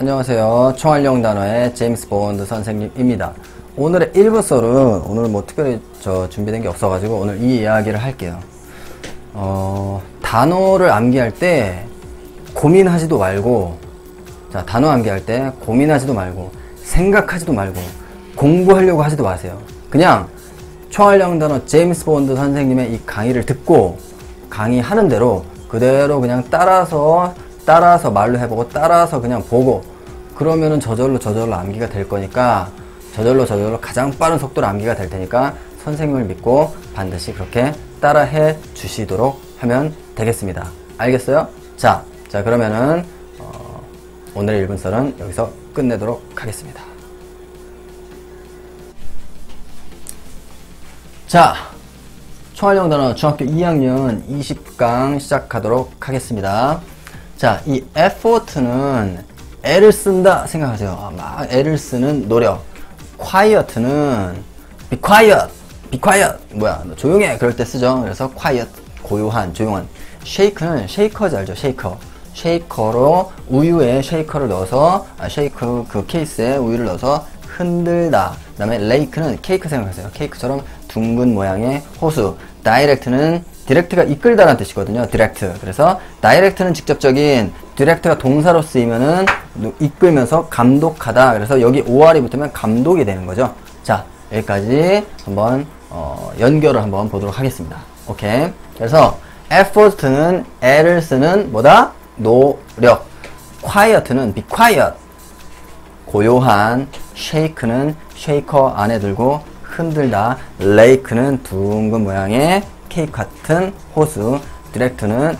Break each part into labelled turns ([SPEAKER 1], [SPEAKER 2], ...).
[SPEAKER 1] 자, 안녕하세요. 총알영단어의 제임스 본드 선생님입니다. 오늘의 1부 썰은 오늘 뭐 특별히 저 준비된 게 없어가지고 오늘 이 이야기를 할게요. 어, 단어를 암기할 때 고민하지도 말고, 자, 단어 암기할 때 고민하지도 말고, 생각하지도 말고, 공부하려고 하지도 마세요. 그냥 총알영단어 제임스 본드 선생님의 이 강의를 듣고 강의하는 대로 그대로 그냥 따라서 따라서 말로 해보고 따라서 그냥 보고 그러면은 저절로 저절로 암기가 될 거니까 저절로 저절로 가장 빠른 속도로 암기가 될 테니까 선생님을 믿고 반드시 그렇게 따라해 주시도록 하면 되겠습니다. 알겠어요? 자, 자 그러면은 어, 오늘의 1분 썰은 여기서 끝내도록 하겠습니다. 자, 총알용 단어 중학교 2학년 20강 시작하도록 하겠습니다. 자, 이 effort는 애를 쓴다 생각하세요. 아, 막 애를 쓰는 노력. quiet는 be quiet, be quiet. 뭐야, 너 조용해. 그럴 때 쓰죠. 그래서 quiet, 고요한, 조용한. shake는 shaker즈 알죠? shaker. shaker로 우유에 shaker를 넣어서 아, shake 그 케이스에 우유를 넣어서 흔들다. 그 다음에 lake는 케이크 생각하세요. 케이크처럼 둥근 모양의 호수. direct는 direct가 이끌다라는 뜻이거든요. direct. 그래서 direct는 직접적인 direct가 동사로 쓰이면은 이끌면서 감독하다. 그래서 여기 OR이 붙으면 감독이 되는 거죠. 자, 여기까지 한번 어, 연결을 한번 보도록 하겠습니다. 오케이. 그래서 effort는 애를 쓰는 뭐다? 노력. quiet는 be quiet. 고요한 shake는 shaker 안에 들고 흔들다 lake는 둥근 모양의 케이크 같은 호수 direct는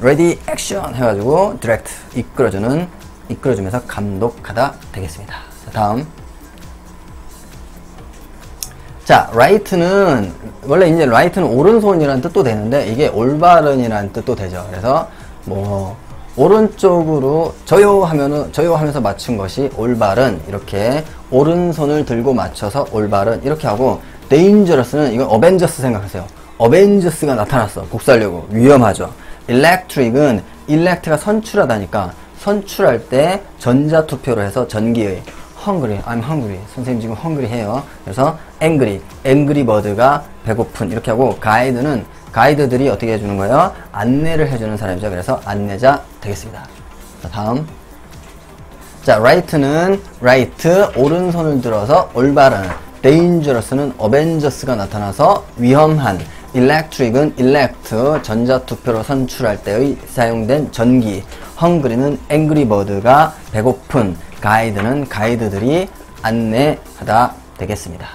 [SPEAKER 1] ready action 해가지고 direct 이끌어주는 이끌어주면서 감독하다 되겠습니다. 자, 다음. 자 right는 원래 이제 right는 오른손이라는 뜻도 되는데 이게 올바른이라는 뜻도 되죠. 그래서 뭐 오른쪽으로 저요 하면은 저요 하면서 맞춘 것이 올바른 이렇게 오른손을 들고 맞춰서 올바른 이렇게 하고 dangerous는 이건 어벤져스 생각하세요. 어벤져스가 나타났어. 복살려고 위험하죠. electric은 elect가 선출하다니까 선출할 때 전자 투표로 해서 전기의 hungry, I'm hungry. 선생님 지금 hungry 해요. 그래서 angry, angry bird가 배고픈 이렇게 하고 가이드는 가이드들이 어떻게 해주는 거예요? 안내를 해주는 사람이죠. 그래서 안내자 되겠습니다. 자, 다음. 자, right는 right, 오른손을 들어서 올바른. dangerous는 avengers가 나타나서 위험한. electric은 elect, 전자투표로 선출할 때의 사용된 전기. hungry는 angry bird가 배고픈. 가이드는 가이드들이 안내하다 되겠습니다.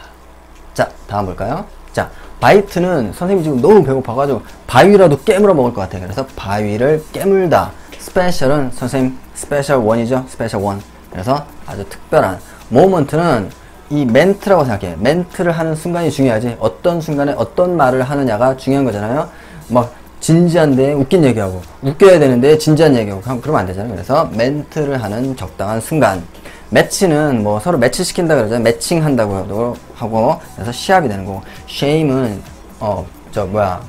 [SPEAKER 1] 자, 다음 볼까요? 자, 바이트는 선생님이 지금 너무 배고파가지고 바위라도 깨물어 먹을 것 같아요. 그래서 바위를 깨물다. special은 선생님 special one이죠. special one. 그래서 아주 특별한. moment는 이 멘트라고 생각해. 멘트를 하는 순간이 중요하지. 어떤 순간에 어떤 말을 하느냐가 중요한 거잖아요. 막 진지한데 웃긴 얘기하고 웃겨야 되는데 진지한 얘기하고 그러면 안 되잖아요. 그래서 멘트를 하는 적당한 순간. match는 뭐 서로 매치시킨다 그러죠. 매칭한다고 하고 그래서 시합이 되는 거고 shame은 어 저 뭐야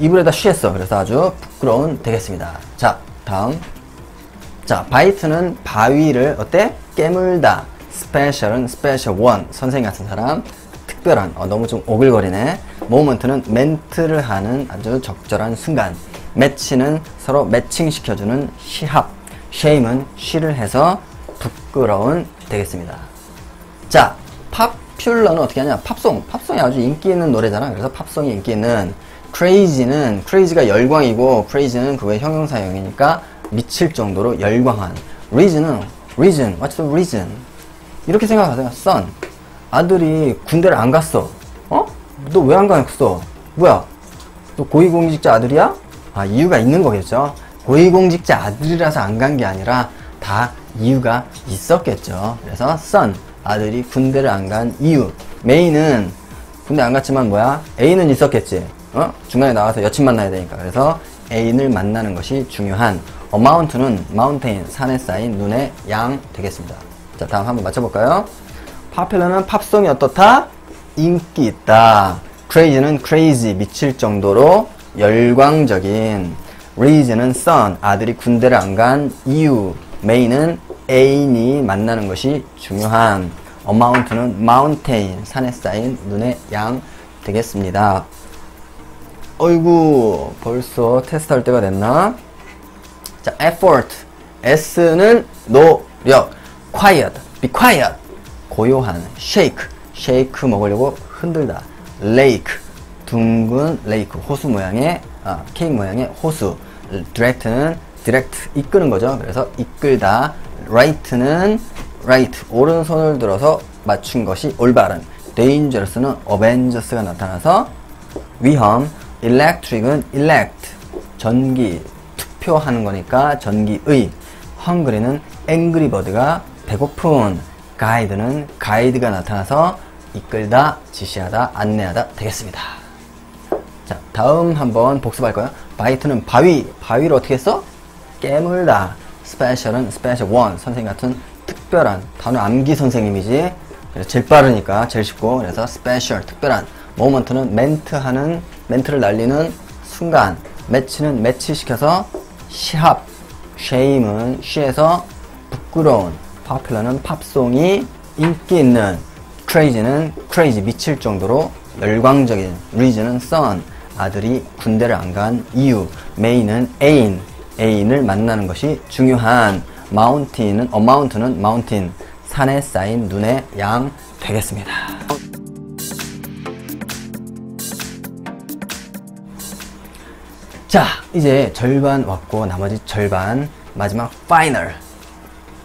[SPEAKER 1] 이불에다 쉬했어. 그래서 아주 부끄러운 되겠습니다. 자 다음 자 bite는 바위를 어때 깨물다. special은 special one 선생 같은 사람 특별한 어, 너무 좀 오글거리네. moment는 멘트를 하는 아주 적절한 순간. match는 서로 매칭시켜주는 시합. shame은 쉬를 해서 부끄러운 되겠습니다. 자, 팝퓰러는 어떻게 하냐? 팝송. 팝송이 아주 인기 있는 노래잖아. 그래서 팝송이 인기 있는 crazy는 crazy가 열광이고 crazy는 그거의 형용사형이니까 미칠 정도로 열광한. reason은 reason. What's the reason? 이렇게 생각하세요. son. 아들이 군대를 안 갔어. 어? 너 왜 안 갔어? 뭐야? 너 고위공직자 아들이야? 아, 이유가 있는 거겠죠. 고위공직자 아들이라서 안 간 게 아니라 다 이유가 있었겠죠. 그래서 son 아들이 군대를 안 간 이유. 메인은 군대 안 갔지만 뭐야? A는 있었겠지. 어? 중간에 나와서 여친 만나야 되니까. 그래서 애인을 만나는 것이 중요한. Amount는 mountain 산에 쌓인 눈의 양 되겠습니다. 자 다음 한번 맞춰볼까요? popular는 팝송이 어떻다? 인기 있다. crazy는 crazy 미칠 정도로 열광적인. reason은 son 아들이 군대를 안 간 이유. may는 A인이 만나는 것이 중요한 amount는 mountain 산에 쌓인 눈의 양 되겠습니다. 어이구 벌써 테스트 할 때가 됐나? 자, effort S는 노력 quiet be quiet 고요한 shake shake 먹으려고 흔들다 lake 둥근 lake 호수 모양의 아, 케이크 모양의 호수 direct는 direct 이끄는 거죠 그래서 이끌다 right는 right 오른손을 들어서 맞춘 것이 올바른 dangerous는 avengers가 나타나서 위험 electric은 elect 전기 투표하는 거니까 전기의 angry bird가 배고픈 guide는 가이드가 나타나서 이끌다 지시하다 안내하다 되겠습니다. 자 다음 한번 복습할까요 bite는 바위 바위를 어떻게 써? 깨물다. special은 special one. 선생님 같은 특별한 단어 암기 선생님이지. 그래서 제일 빠르니까 제일 쉽고. 그래서 special 특별한 moment는 멘트하는 멘트를 날리는 순간 match는 매치시켜서 시합 쉐임은 쉬에서 부끄러운 파퓰러는 팝송이 인기 있는 crazy는 crazy 미칠 정도로 열광적인 reason은 son 아들이 군대를 안 간 이유 메인은 애인 애인을 만나는 것이 중요한 mountain은 amount는 mountain 산에 쌓인 눈의 양 되겠습니다. 자, 이제 절반 왔고 나머지 절반 마지막 final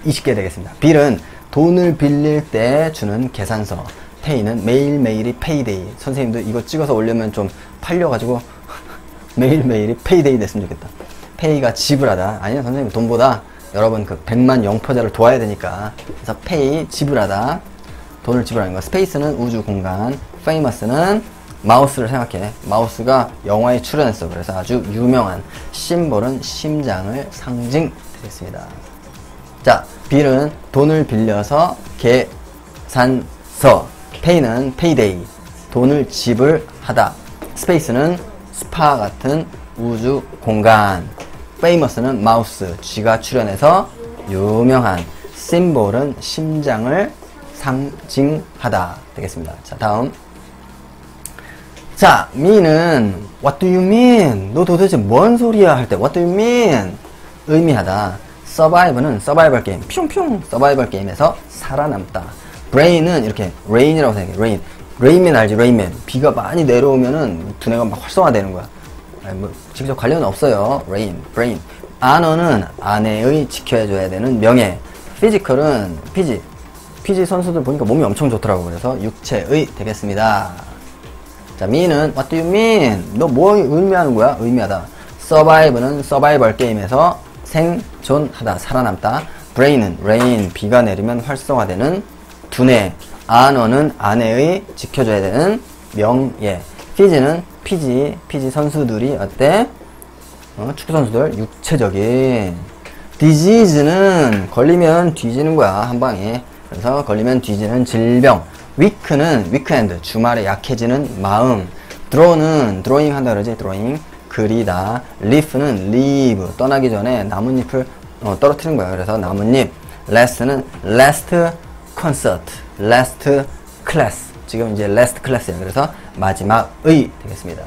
[SPEAKER 1] 20개 되겠습니다. bill은 돈을 빌릴 때 주는 계산서. pay는 매일매일이 payday. 선생님도 이거 찍어서 올려면 좀 팔려가지고 매일매일이 payday 됐으면 좋겠다. pay가 지불하다. 아니요, 선생님 돈보다 여러분 그 100만 영포자를 도와야 되니까. 그래서 pay, 지불하다. 돈을 지불하는 거. space는 우주 공간. famous는 마우스를 생각해. 마우스가 영화에 출연했어. 그래서 아주 유명한 symbol은 심장을 상징 되겠습니다. 자, bill은 돈을 빌려서 계산서. pay는 payday. 돈을 지불하다. space는 스파 같은 우주 공간. famous는 마우스. 쥐가 출연해서 유명한. symbol은 심장을 상징하다. 되겠습니다. 자, 다음. 자, me는 what do you mean? 너 도대체 뭔 소리야 할 때 what do you mean? 의미하다. survive는 survival 게임. 뿅뿅 survival 게임에서 살아남다. brain은 이렇게 rain이라고 생각해. rain. rainman 알지? rainman. 비가 많이 내려오면은 두뇌가 막 활성화되는 거야. 아니, 뭐 직접 관련은 없어요. rain, brain. 아너는 아내의 지켜줘야 되는 명예. physical은 피지. 피지 선수들 보니까 몸이 엄청 좋더라고. 그래서 육체의 되겠습니다. 자, me는 what do you mean? 너 뭐 의미하는 거야? 의미하다. survive는 survival 게임에서 생존하다, 살아남다. brain은 rain, 비가 내리면 활성화되는 두뇌. honor는 아내의 지켜줘야 되는 명예. 피지는 피지, 피지 선수들이 어때? 어, 축구 선수들 육체적인. disease는 걸리면 뒤지는 거야 한 방에. 그래서 걸리면 뒤지는 질병. Week는 weekend 주말에 약해지는 마음 draw는 drawing 한다 그러지 drawing 그리다 leaf는 leave 떠나기 전에 나뭇잎을 어, 떨어뜨리는 거야 그래서 나뭇잎 last는 last concert last class 지금 이제 last class야 그래서 마지막의 되겠습니다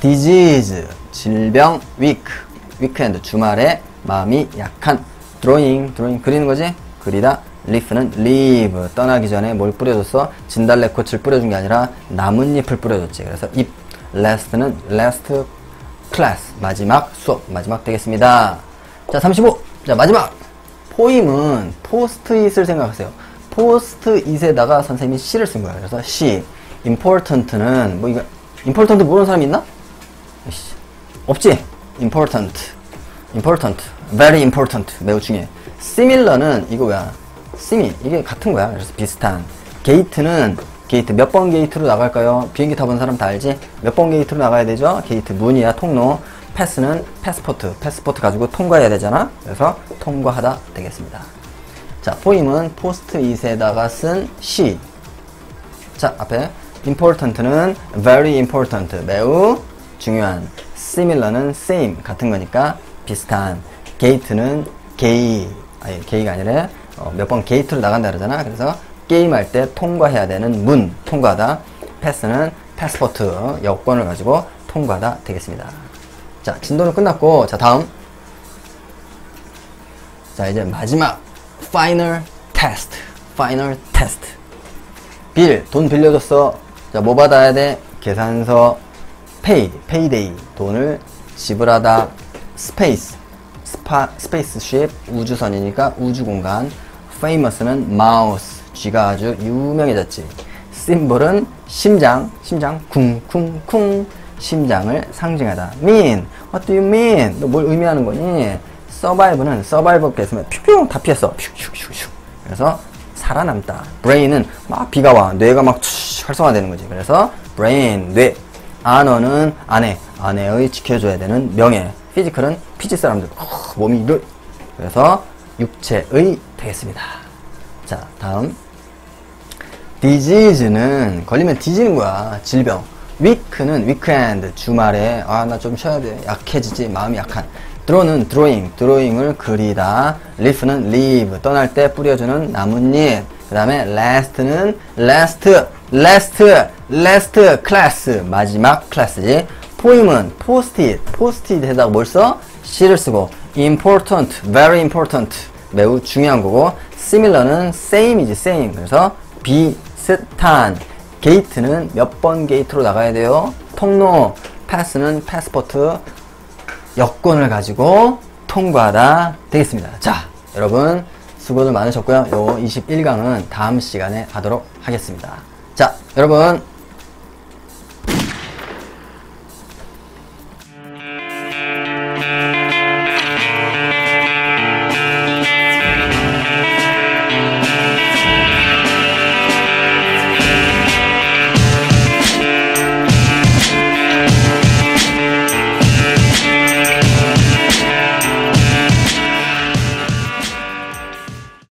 [SPEAKER 1] disease 질병 week weekend 주말에 마음이 약한 drawing drawing 그리는 거지 그리다 리프는 leave 떠나기 전에 뭘 뿌려줬어? 진달래꽃을 뿌려준 게 아니라 나뭇잎을 뿌려줬지. 그래서 잎 last는 last class 마지막 수업 마지막 되겠습니다. 자 35. 자 마지막 포임은 포스트잇을 생각하세요. 포스트잇에다가 선생님이 시를 쓴 거야. 그래서 시 important는 뭐 이거 important 모르는 사람 있나? 없지. important important very important 매우 중요해. similar는 이거 뭐야? Sim이 이게 같은 거야. 그래서 비슷한. gate는 게이트 몇 번 게이트로 나갈까요? 비행기 타본 사람 다 알지? 몇 번 게이트로 나가야 되죠? 게이트 문이야 통로. pass는 passport. passport 가지고 통과해야 되잖아. 그래서 통과하다 되겠습니다. 자, poem은 포스트잇에다가 쓴 시. 자, 앞에 important는 very important. 매우 중요한. similar는 same. 같은 거니까 비슷한. gate는 게이. 아니 게이가 아니라 어, 몇번 게이트로 나간다 그러잖아. 그래서 게임할 때 통과해야 되는 문 통과다. pass는 passport 여권을 가지고 통과다 되겠습니다. 자 진도는 끝났고 자 다음. 자 이제 마지막. final test final test bill 돈 빌려줬어. 자 뭐 받아야 돼? 계산서 pay payday 돈을 지불하다. space 스파 spaceship 우주선이니까 우주공간 famous는 마우스 쥐가 아주 유명해졌지. symbol은 심장 심장 쿵쿵쿵. 심장을 상징하다. mean. What do you mean? 너 뭘 의미하는 거니? survive 깼으면 퓨퓨 다 피했어. 퓨퓨퓨퓨 그래서 살아남다. brain은 막 비가 와. 뇌가 막 추- 활성화되는 거지. 그래서 brain 뇌. 아너는 아내 아내의 지켜줘야 되는 명예. physical은 피지 사람들. 어, 몸이 이르 그래서 육체의 되겠습니다. 자 다음. disease는 걸리면 뒤지는 거야? 질병. weak는 weekend 주말에. 아 나 좀 쉬어야 돼. 약해지지. 마음이 약한. draw는 drawing. drawing을 그리다. leaf는 leave. 떠날 때 뿌려주는 나뭇잎. 그 다음에 last는 last last last class. 마지막 클래스지. poem은 포스트잇 포스트잇에다가 뭘 써? 시를 쓰고 important very important. 매우 중요한 거고 similar는 same이지 same. 그래서 비슷한. 게이트는 몇 번 게이트로 나가야 돼요? 통로. 패스는 패스포트 여권을 가지고 통과하다 되겠습니다. 자 여러분 수고들 많으셨고요. 요 21강은 다음 시간에 하도록 하겠습니다. 자 여러분